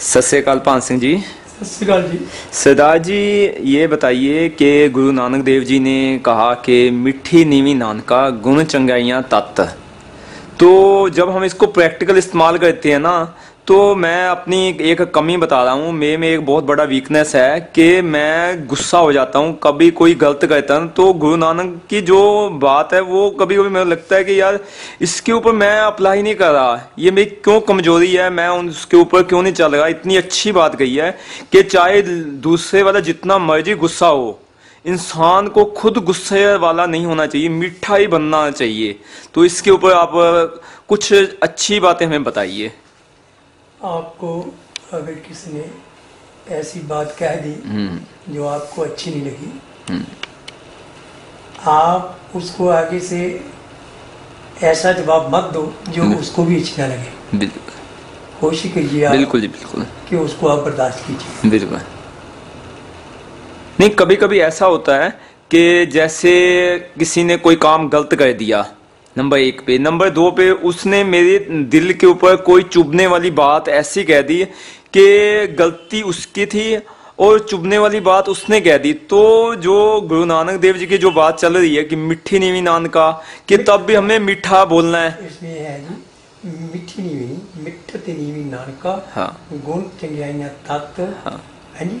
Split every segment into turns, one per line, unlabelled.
सत श्रीकाल पान सिंह जी।
सत जी।
सरदार जी ये बताइए कि गुरु नानक देव जी ने कहा कि मिठी नीवी नानका गुण चंगाइया तत्व तो जब हम इसको प्रैक्टिकल इस्तेमाल करते हैं ना तो मैं अपनी एक कमी बता रहा हूँ। मेरे में एक बहुत बड़ा वीकनेस है कि मैं गुस्सा हो जाता हूँ। कभी कोई गलत करता हूँ तो गुरु नानक की जो बात है, वो कभी कभी मुझे लगता है कि यार, इसके ऊपर मैं अप्लाई नहीं कर रहा। ये मेरी क्यों कमज़ोरी है? मैं उसके ऊपर क्यों नहीं चल रहा? इतनी अच्छी बात कही है कि चाहे दूसरे वाला जितना मर्ज़ी गुस्सा हो, इंसान को खुद गुस्से वाला नहीं होना चाहिए, मीठा ही बनना चाहिए। तो इसके ऊपर आप कुछ अच्छी बातें हमें बताइए।
आपको अगर किसी ने ऐसी बात कह दी जो आपको अच्छी नहीं लगी आप उसको आगे से ऐसा जवाब मत दो जो उसको भी अच्छी ना लगे।
बिल्कुल।
कोशिश कीजिए
बिल्कुल जी बिल्कुल।
कि उसको आप बर्दाश्त कीजिए।
बिल्कुल। नहीं कभी कभी ऐसा होता है कि जैसे किसी ने कोई काम गलत कर दिया नंबर एक पे। नंबर दो पे उसने मेरे दिल के ऊपर कोई चुभने वाली बात ऐसी कह दी कि गलती उसकी थी और चुभने वाली बात उसने कह दी। तो जो गुरु नानक देव जी की जो बात चल रही है कि मिठी नीवी नान का कि तब भी हमें मीठा बोलना है।
इसमें है जी मिठी नीवी मिठते नीवी नानका
हाँ।
गुण चंगियाइयाँ तत्व
हाँ।
है
जी?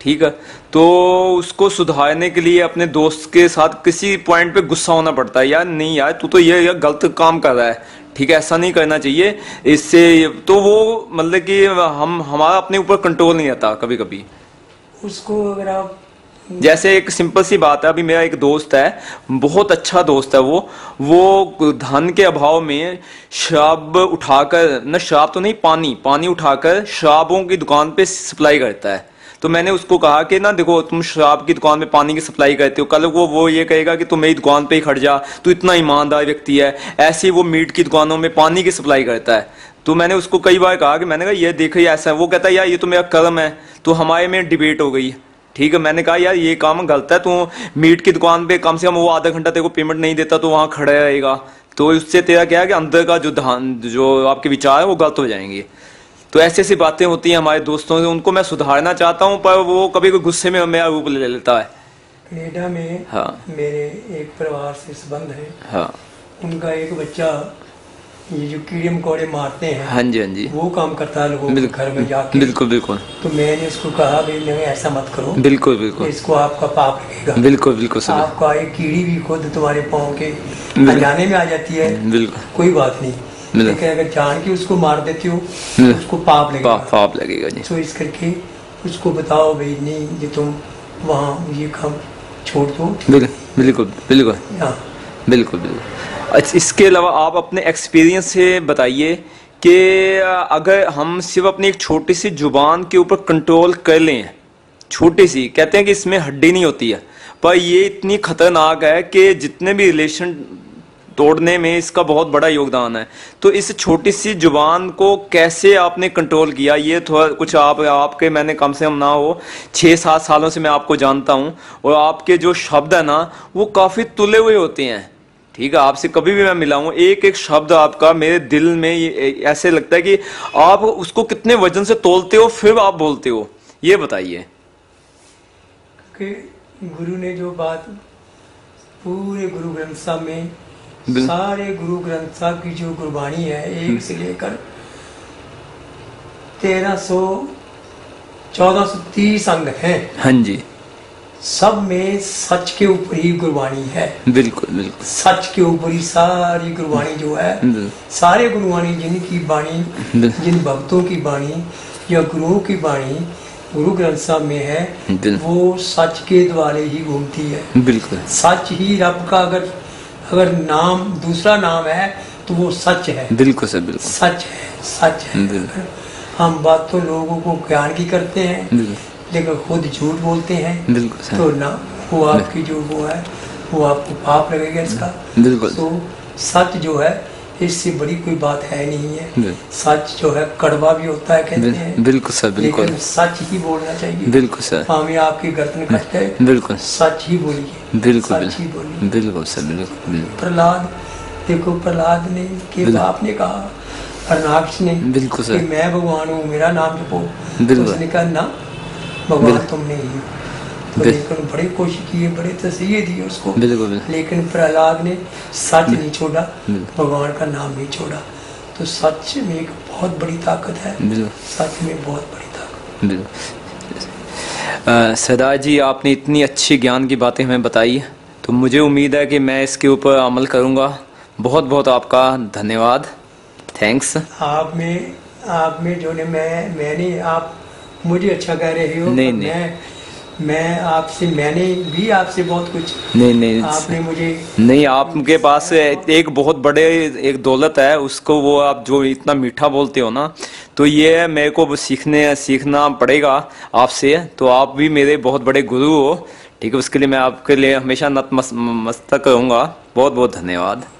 ठीक है? तो उसको सुधारने के लिए अपने दोस्त के साथ किसी पॉइंट पे गुस्सा होना पड़ता है। यार नहीं यार तू तो ये, ये गलत काम कर रहा है। ठीक है ऐसा नहीं करना चाहिए। इससे तो वो मतलब कि हम हमारा अपने ऊपर कंट्रोल नहीं रहता कभी कभी
उसको अगर आप
जैसे एक सिंपल सी बात है अभी मेरा एक दोस्त है बहुत अच्छा दोस्त है वो। वो धन के अभाव में शराब उठाकर न शराब तो नहीं पानी पानी उठाकर शराबों की दुकान पे सप्लाई करता है। तो मैंने उसको कहा कि ना देखो, तुम शराब की दुकान में पानी की सप्लाई करते हो। कल वो वो ये कहेगा कि तुम मेरी दुकान पे ही खड़ जा, तू इतना ईमानदार व्यक्ति है, ऐसे ही वो मीट की दुकानों में पानी की सप्लाई करता है। तो मैंने उसको कई बार कहा कि मैंने कहा, ये देखो ऐसा है। वो कहता है, यार, ये तो मेरा कर्म है तो हमारे में डिबेट हो गई ठीक है, मैंने कहा, यार, ये काम गलत है, तू मीट की दुकान पे कम से कम वो आधा घंटा तेरे को पेमेंट नहीं देता तो वहाँ खड़ा रहेगा। तो उससे तेरा क्या है कि अंदर का जो धान जो आपके विचार है, वो गलत हो जाएँगे। तो ऐसी ऐसी बातें होती हैं हमारे दोस्तों से उनको मैं सुधारना चाहता हूँ पर वो कभी कभी गुस्से में मेरा रूप ले लेता है।
कनेडा में
हाँ।
मेरे एक परिवार से संबंध है।
हाँ।
उनका एक बच्चा ये जो कीड़े मकोड़े मारते हैं
हाँ जी हाँ जी।
वो काम करता है लोगों के घर में जाके।
बिल्कुल बिल्कुल।
तो मैंने उसको कहा भाई नहीं ऐसा मत करो
बिल्कुल बिल्कुल।
इसको आपका पाप लगेगा।
बिल्कुल बिल्कुल सर।
आपका एक कीड़ी भी खुद तुम्हारे पाँव के। अनजाने में आ जाती है।
बिल्कुल।
कोई बात नहीं। अगर जान के उसको मार देते हो उसको पाप लगेगा।
पाप पाप लगेगा जी।
तो इस करके उसको बताओ भाई नहीं ये तुम वहाँ ये काम छोड़ दो।
बिल्कुल बिल्कुल बिल्कुल।
हाँ।
बिल्कुल बिल्कुल। अच्छा इसके अलावा आप अपने एक्सपीरियंस से बताइए कि अगर हम सिर्फ़ अपनी एक छोटी सी ज़ुबान के ऊपर कंट्रोल कर लें छोटी सी कहते हैं कि इसमें हड्डी नहीं होती है पर ये इतनी खतरनाक है कि जितने भी रिलेशन तोड़ने में इसका बहुत बड़ा योगदान है। तो इस छोटी सी ज़ुबान को कैसे आपने कंट्रोल किया? ये थोड़ा कुछ आप, आपके मैंने कम से कम ना हो छः सात सालों से मैं आपको जानता हूँ। और आपके जो शब्द है ना, वो काफ़ी तुले हुए होते हैं। ठीक है, आपसे कभी भी मैं मिला हूँ एक एक शब्द आपका मेरे दिल में ऐसे लगता है कि आप उसको कितने वज़न से तोलते हो, फिर आप बोलते हो। ये बताइए।
गुरु ने जो बात पूरे गुरु ग्रंथ साहब में सारे गुरु ग्रंथ साहब की जो गुरबाणी है एक से लेकर तेरह सौ चौदह सौ तीस अंग हैं।
हाँ जी।
सब में सच के ऊपर ही गुरबाणी है।
बिल्कुल बिल्कुल।
सच के ऊपर ही सारी गुरबाणी जो है सारे गुरुवाणी जिनकी बाणी जिन भक्तों की बाणी या गुरुओं की बाणी गुरु ग्रंथ साहब में है वो सच के द्वारे ही घूमती है।
बिल्कुल।
सच ही रब का अगर अगर नाम दूसरा नाम है तो वो सच है।
बिल्कुल सर बिल्कुल।
सच है सच है। हम बात तो लोगों को ज्ञान की करते हैं लेकिन खुद झूठ बोलते हैं।
बिल्कुल
तो ना वो आपकी जो वो है वो आपको पाप लगेगा इसका।
बिल्कुल।
तो सच जो है इससे बड़ी कोई बात है नहीं है। सच जो है कड़वा भी होता है कहते हैं।
बिल्कुल सर बिल्कुल।
लेकिन सच ही बोलना चाहिए।
बिल्कुल सर।
हमें आपकी गर्दन कट है।
बिल्कुल।
सच ही बोलिए।
बिल्कुल
सच ही बोलिए।
बिल्कुल सर बिल्कुल
प्रहलाद देखो प्रहलाद ने के बाप ने कहा अर्नाक्ष ने
बिल्कुल सर।
मैं भगवान हूँ मेरा नाम जपो।
बिल्कुल।
उसने कहा ना भगवान। तुम नहीं हो। लेकिन बड़ी कोशिश की है बड़े तस्वीर उसको।
बिल्कुल
लेकिन प्रहलाद ने सच नहीं छोड़ा भगवान का नाम नहीं छोड़ा। तो सच में एक बहुत बड़ी ताकत है। सच में बहुत बड़ी ताकत।
बिल्कुल। अ, जी आपने इतनी अच्छी ज्ञान की बातें हमें बताई तो मुझे उम्मीद है कि मैं इसके ऊपर अमल करूँगा। बहुत बहुत आपका धन्यवाद। थैंक्स
आप में आप में जो ने मैं मैंने आप मुझे अच्छा कह रहे हो।
नहीं, नहीं।
मैं आपसे मैंने भी आपसे बहुत कुछ
नहीं नहीं
आपने मुझे
नहीं आपके पास एक बहुत बड़े एक दौलत है उसको वो आप जो इतना मीठा बोलते हो ना तो ये मेरे को सीखने सीखना पड़ेगा आपसे तो आप भी मेरे बहुत बड़े गुरु हो ठीक है उसके लिए मैं आपके लिए हमेशा नतमस्तक रहूँगा बहुत बहुत धन्यवाद।